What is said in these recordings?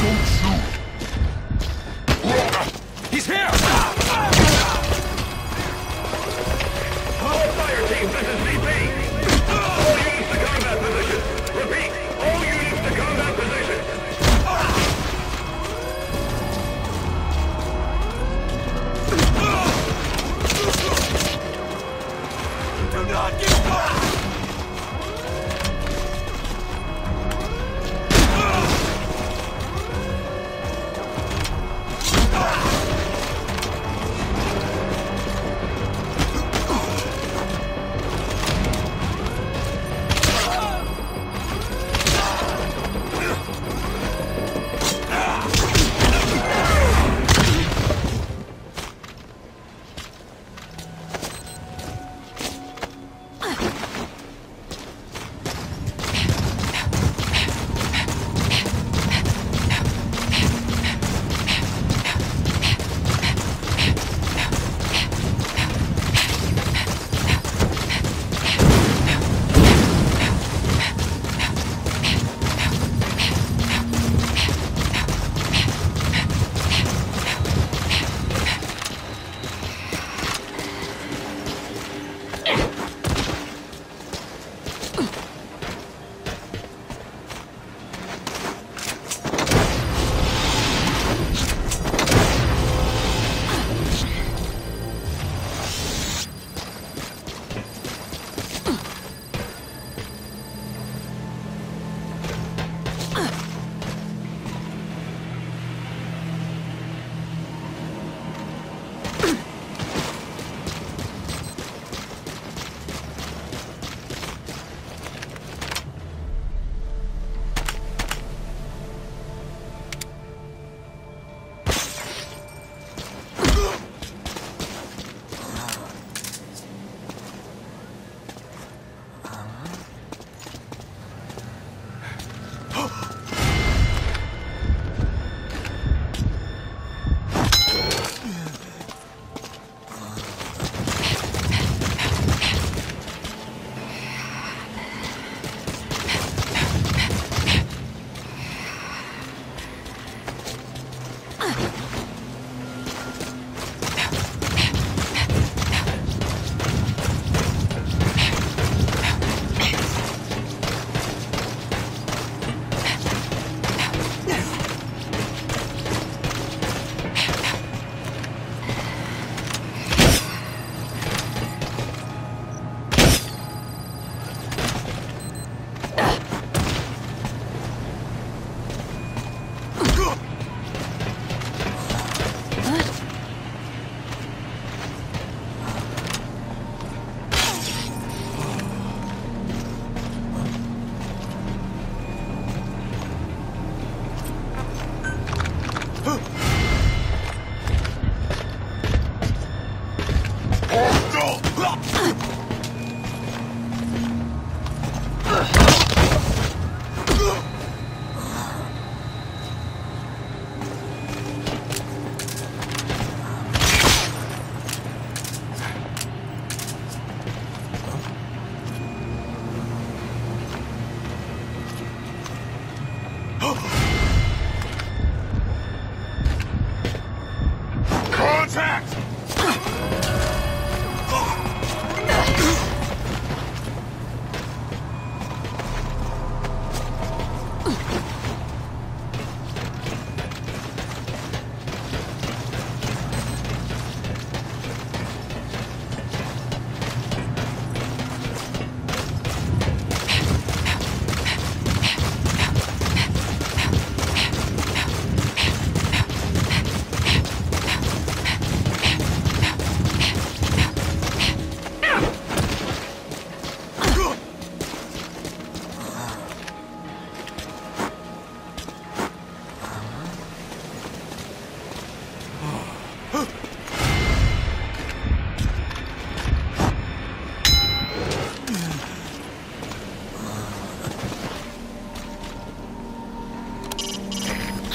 Don't shoot. He's here!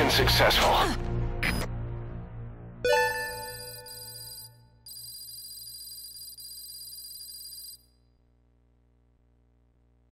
Infiltration successful.